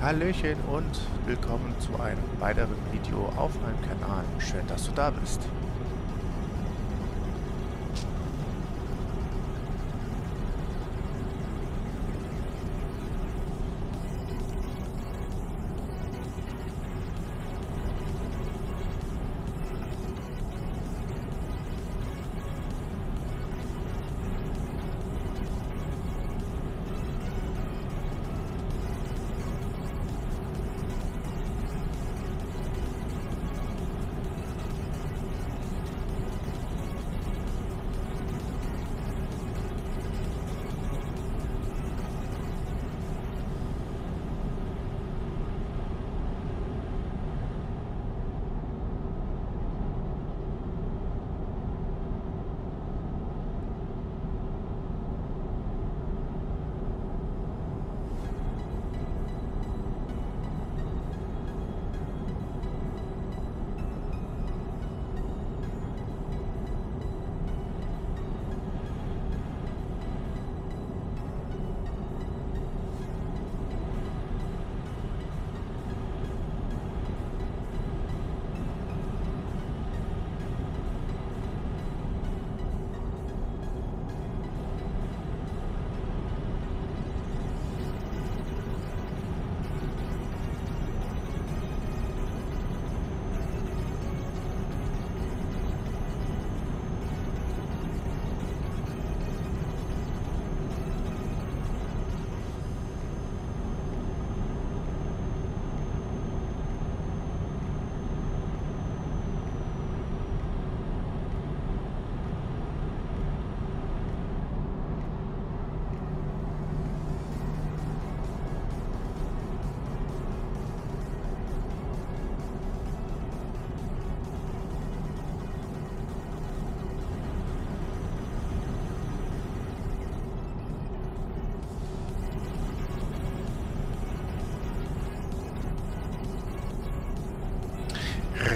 Hallöchen und willkommen zu einem weiteren Video auf meinem Kanal. Schön, dass du da bist.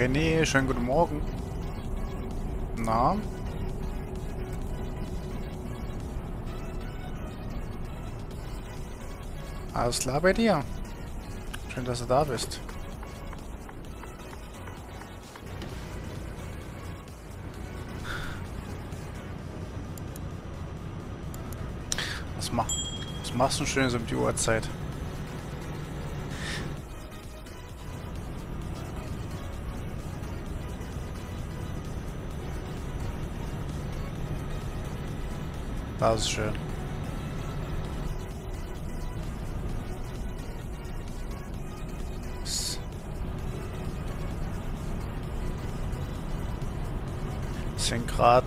René, schönen guten Morgen. Na? Alles klar bei dir? Schön, dass du da bist. Was, mach, was machst du schön so um die Uhrzeit? Das ist schön. Sind gerade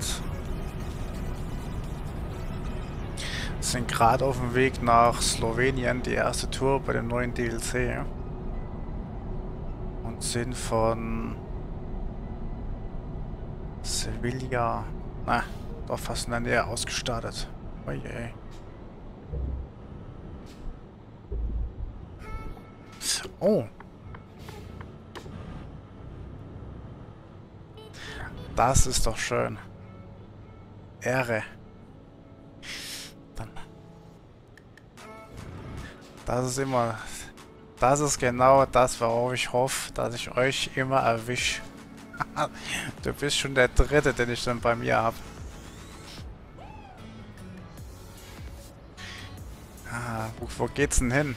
sind gerade auf dem Weg nach Slowenien, die erste Tour bei dem neuen DLC. Und sind von Sevilla, na, doch fast in der Nähe ausgestartet. Oje. Oh. Das ist doch schön. Ehre. Dann. Das ist immer... Das ist genau das, worauf ich hoffe, dass ich euch immer erwische. du bist schon der Dritte, den ich dann bei mir habe. Wo, geht's denn hin?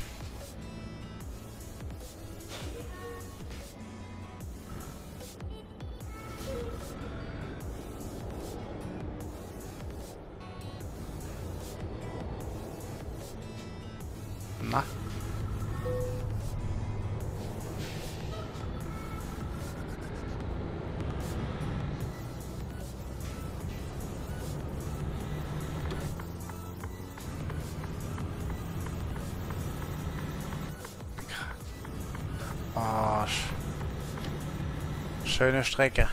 Schöne Strecke.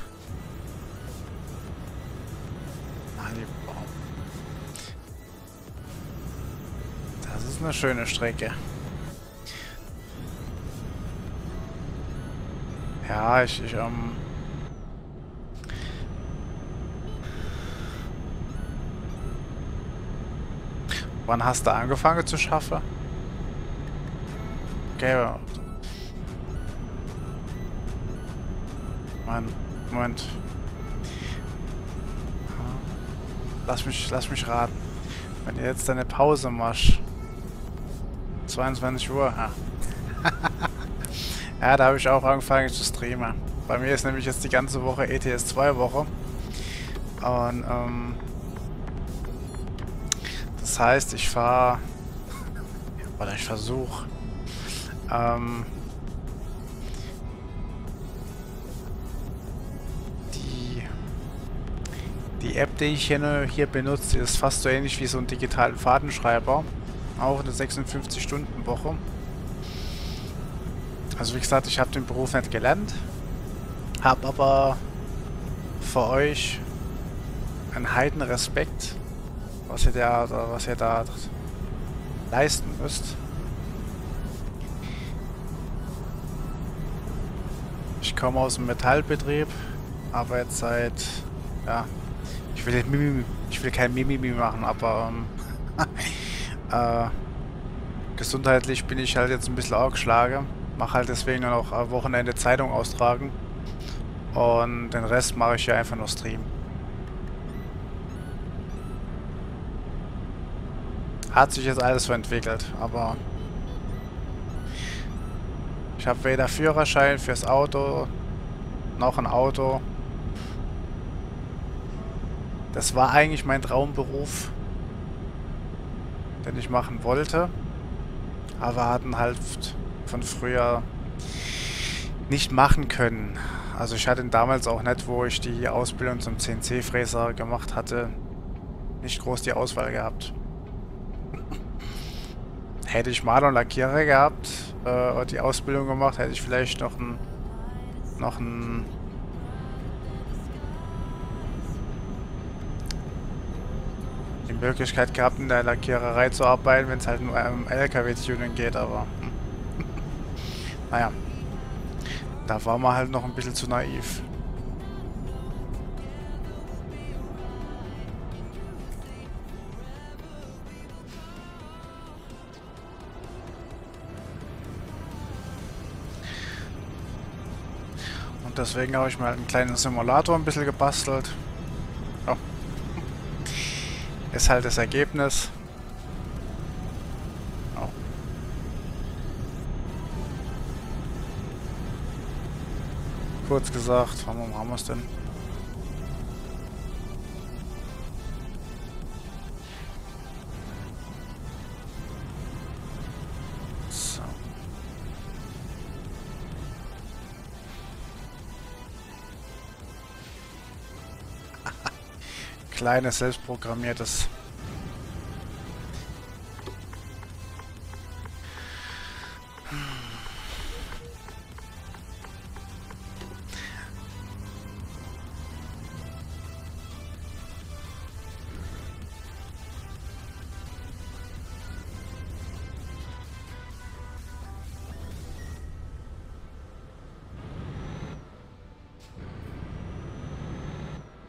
Das ist eine schöne Strecke. Ja, ich, ich ähm... Wann hast du angefangen zu schaffen? Okay. Mann, Moment. Lass mich, lass mich raten. Wenn ihr jetzt eine Pause machst. 22 Uhr. Ja, ja da habe ich auch angefangen zu streamen. Bei mir ist nämlich jetzt die ganze Woche ETS 2 Woche. Und ähm, das heißt, ich fahre oder ich versuche ähm, die App, die ich hier, benutze, ist fast so ähnlich wie so ein digitalen Fadenschreiber. Auch eine 56-Stunden-Woche. Also wie gesagt, ich habe den Beruf nicht gelernt. Habe aber für euch einen heiden Respekt, was ihr da, was ihr da leisten müsst. Ich komme aus dem Metallbetrieb, jetzt seit, ja, ich will, Mimimi, ich will kein Mimimi machen, aber ähm, äh, gesundheitlich bin ich halt jetzt ein bisschen aufgeschlagen. Mache halt deswegen nur noch am Wochenende Zeitung austragen. Und den Rest mache ich ja einfach nur Stream. Hat sich jetzt alles so entwickelt, aber ich habe weder Führerschein fürs Auto noch ein Auto. Das war eigentlich mein Traumberuf, den ich machen wollte, aber hatten halt von früher nicht machen können. Also ich hatte damals auch nicht, wo ich die Ausbildung zum CNC-Fräser gemacht hatte, nicht groß die Auswahl gehabt. Hätte ich Maler und Lackierer gehabt äh, die Ausbildung gemacht, hätte ich vielleicht noch ein noch ein die Möglichkeit gehabt, in der Lackiererei zu arbeiten, wenn es halt nur um LKW-Tuning geht, aber naja. Da war man halt noch ein bisschen zu naiv. Und deswegen habe ich mal einen kleinen Simulator ein bisschen gebastelt. Oh. Ist halt das Ergebnis. kurz gesagt. Warum haben wir es denn? Kleines selbstprogrammiertes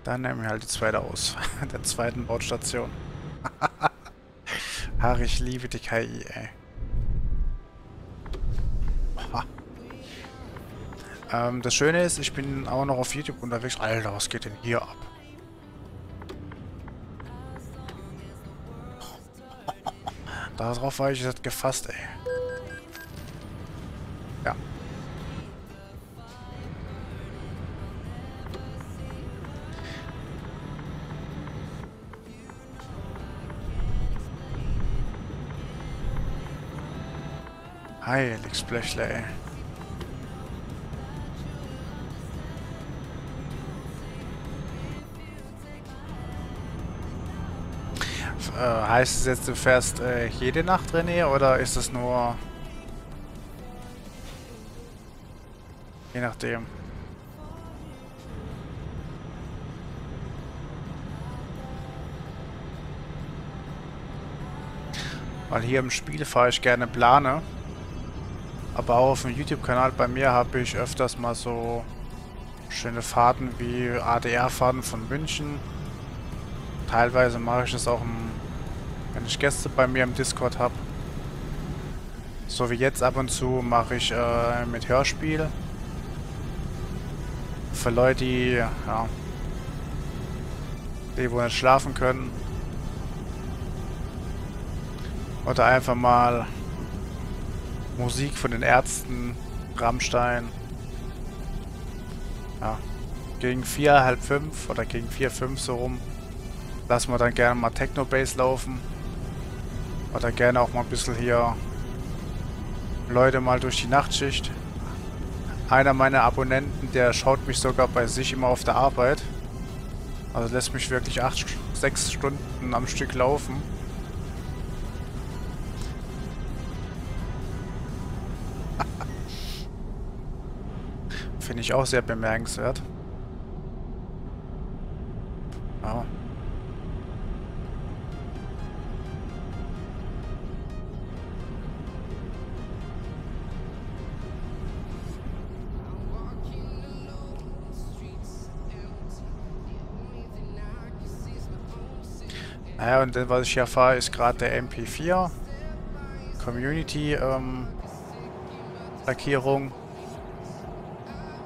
Dann nehmen wir halt die zweite aus. Der zweiten Bautstation. Ach, ich liebe die KI, ey. Ähm, das Schöne ist, ich bin auch noch auf YouTube unterwegs. Alter, was geht denn hier ab? Darauf war ich jetzt gefasst, ey. Heiligsblechle, ey. Äh, heißt es jetzt, du fährst äh, jede Nacht, René, oder ist es nur... Je nachdem. Weil hier im Spiel fahre ich gerne Plane. Aber auch auf dem YouTube-Kanal bei mir habe ich öfters mal so schöne Fahrten wie ADR-Fahrten von München. Teilweise mache ich das auch, wenn ich Gäste bei mir im Discord habe. So wie jetzt ab und zu mache ich äh, mit Hörspiel. Für Leute, die, ja, die wohl nicht schlafen können. Oder einfach mal Musik von den Ärzten, Rammstein. Ja, gegen vier, halb fünf oder gegen vier, fünf so rum. Lassen wir dann gerne mal Techno-Bass laufen. Oder gerne auch mal ein bisschen hier Leute mal durch die Nachtschicht. Einer meiner Abonnenten, der schaut mich sogar bei sich immer auf der Arbeit. Also lässt mich wirklich acht, sechs Stunden am Stück laufen. Finde ich auch sehr bemerkenswert. Oh. Naja, und dann, was ich hier fahre, ist gerade der MP4. Community ähm, Lackierung.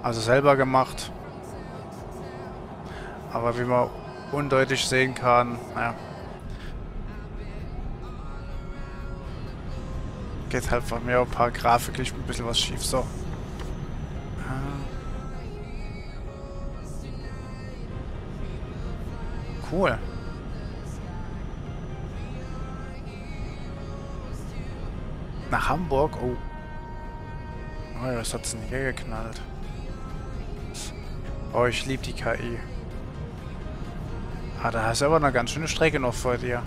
Also selber gemacht. Aber wie man undeutlich sehen kann, naja. Geht halt von mir ein paar grafiklich ein bisschen was schief. So. Cool. Nach Hamburg? Oh. Oh, was hat's denn hier geknallt? Oh, ich liebe die KI. Ah, da hast du aber eine ganz schöne Strecke noch vor dir.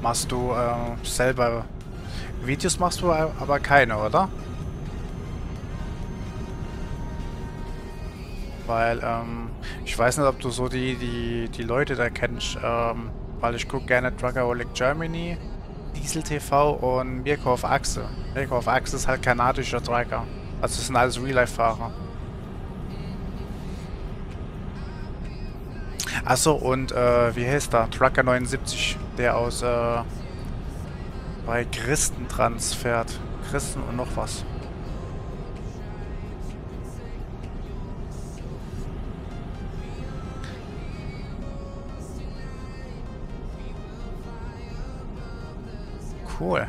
Machst du äh, selber Videos machst du aber keine, oder? Weil, ähm, ich weiß nicht, ob du so die, die, die Leute da kennst, ähm, weil ich gucke gerne Truckaholic Germany, Diesel TV und Mirko auf Achse. Mirko auf Achse ist halt kanadischer Trucker. Also das sind alles Real-Life-Fahrer. Achso, und äh, wie heißt der? Trucker 79, der aus äh, bei Christentrans fährt. Christen und noch was. Cool.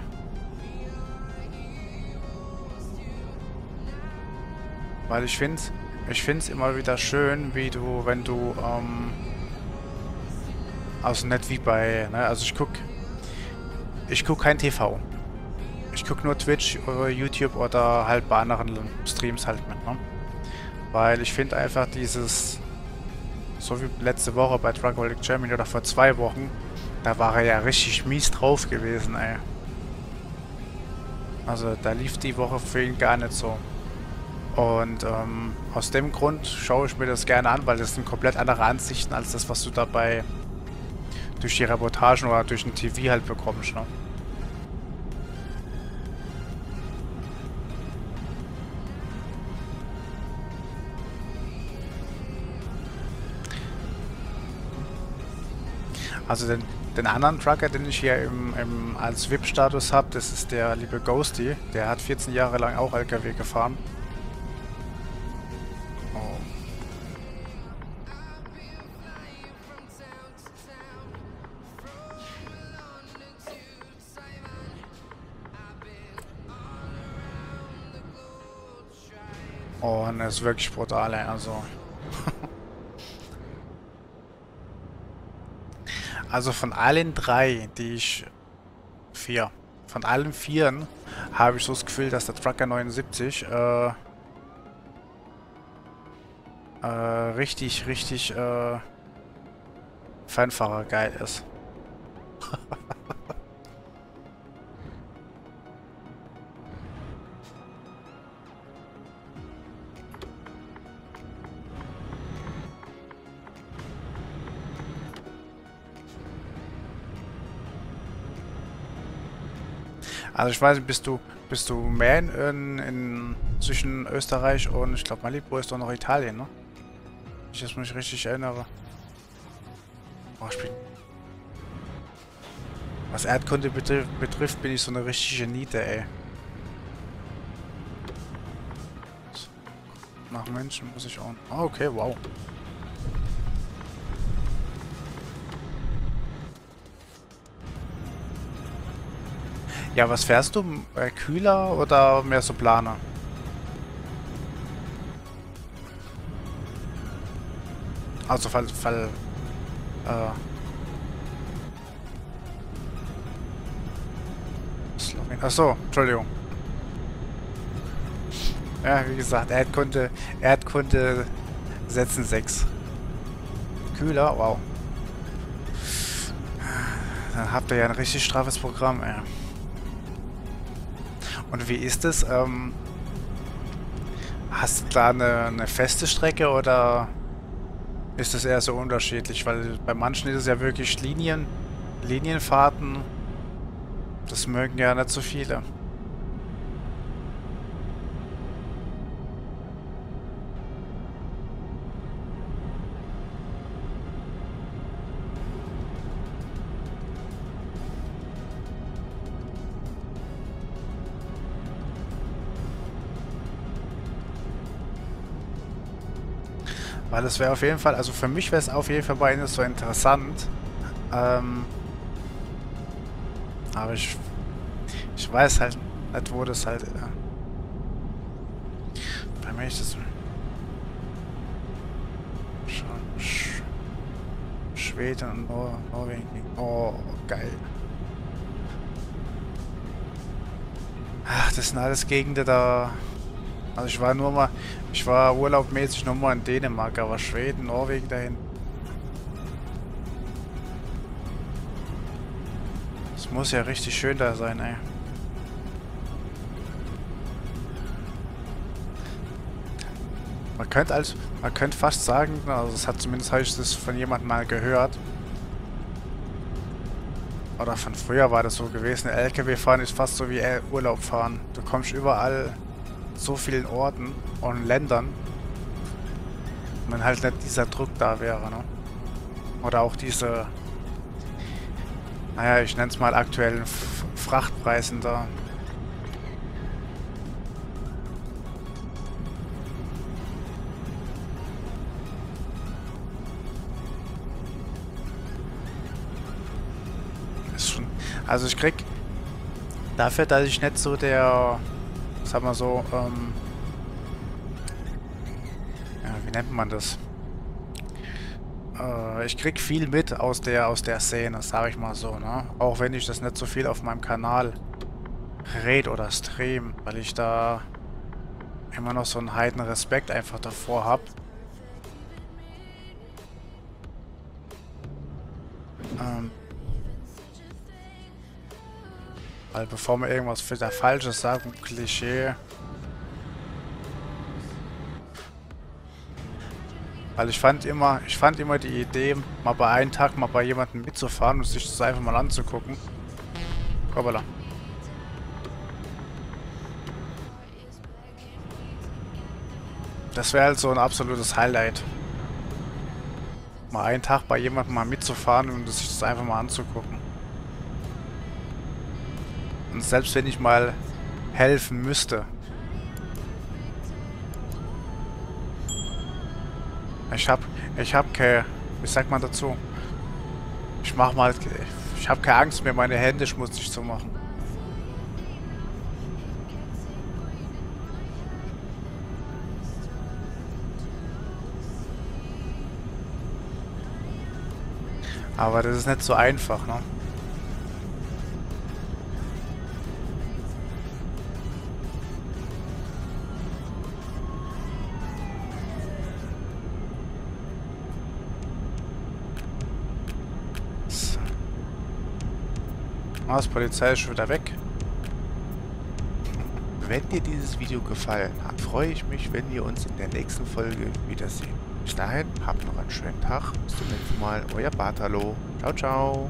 Weil ich finde ich finde es immer wieder schön, wie du, wenn du, ähm, also nicht wie bei, ne, also ich guck, ich guck kein TV. Ich guck nur Twitch oder YouTube oder halt bei anderen Streams halt mit, ne? Weil ich finde einfach dieses, so wie letzte Woche bei Drugaholic Germany oder vor zwei Wochen, da war er ja richtig mies drauf gewesen, ey. Also da lief die Woche für ihn gar nicht so. Und ähm, aus dem Grund schaue ich mir das gerne an, weil das sind komplett andere Ansichten als das, was du dabei durch die Reportagen oder durch den TV halt bekommst. Ne? Also den, den anderen Trucker, den ich hier im, im als VIP-Status habe, das ist der liebe Ghosty. Der hat 14 Jahre lang auch LKW gefahren. Oh. Und das ist wirklich brutal, also. Also von allen drei, die ich... Vier. Von allen vieren habe ich so das Gefühl, dass der Trucker 79 äh, äh, richtig, richtig äh, Fanfahrer geil ist. Also ich weiß nicht, bist du, bist du mehr in, in, zwischen Österreich und ich glaube Malibu ist doch noch Italien, ne? Ich jetzt mich richtig erinnere. Oh, ich bin was Erdkunde betrifft, betrifft, bin ich so eine richtige Niete, ey. Nach Menschen muss ich auch... Oh, okay, wow. Ja, was fährst du? Äh, kühler oder mehr so Planer? Also Fall... Fall äh, Achso, Entschuldigung. Ja, wie gesagt, Erdkunde, Erdkunde setzen 6. Kühler, wow. Dann habt ihr ja ein richtig straffes Programm, ey. Und wie ist es? Ähm, hast du da eine, eine feste Strecke oder ist es eher so unterschiedlich? Weil bei manchen ist es ja wirklich Linien, Linienfahrten. Das mögen ja nicht so viele. Weil es wäre auf jeden Fall, also für mich wäre es auf jeden Fall bei Ihnen so interessant. Ähm, aber ich, ich weiß halt nicht, wo das halt... Äh, bei mir ist das... Sch Schweden und Nor Norwegen. Oh, geil. Ach, das sind alles Gegenden da... Also ich war nur mal... Ich war urlaubmäßig nur mal in Dänemark, aber Schweden, Norwegen dahin. Es muss ja richtig schön da sein, ey. Man könnte als, man könnte fast sagen, also das hat zumindest habe ich das von jemandem mal gehört. Oder von früher war das so gewesen. LKW fahren ist fast so wie Urlaub fahren. Du kommst überall so vielen Orten und Ländern. Wenn halt nicht dieser Druck da wäre, ne? Oder auch diese, naja, ich nenne es mal aktuellen F Frachtpreisen da. Also ich krieg dafür, dass ich nicht so der sagen wir so, ähm, ja, wie nennt man das? Äh, ich krieg viel mit aus der aus der Szene, sage ich mal so, ne? Auch wenn ich das nicht so viel auf meinem Kanal red oder stream, weil ich da immer noch so einen heiden Respekt einfach davor habe. Weil bevor wir irgendwas wieder Falsches sagen, Klischee. Weil ich fand immer, ich fand immer die Idee, mal bei einem Tag mal bei jemandem mitzufahren und sich das einfach mal anzugucken. Hoppala. Das wäre halt so ein absolutes Highlight. Mal einen Tag bei jemandem mal mitzufahren und sich das einfach mal anzugucken. Und selbst wenn ich mal helfen müsste. Ich hab, ich hab keine, wie sagt man dazu? Ich mach mal, ich hab keine Angst mehr, meine Hände schmutzig zu machen. Aber das ist nicht so einfach, ne? Ah, das Polizei ist schon wieder weg. Wenn dir dieses Video gefallen hat, freue ich mich, wenn wir uns in der nächsten Folge wiedersehen. Bis dahin, habt noch einen schönen Tag. Bis zum nächsten Mal. Euer Bartalo. Ciao, ciao.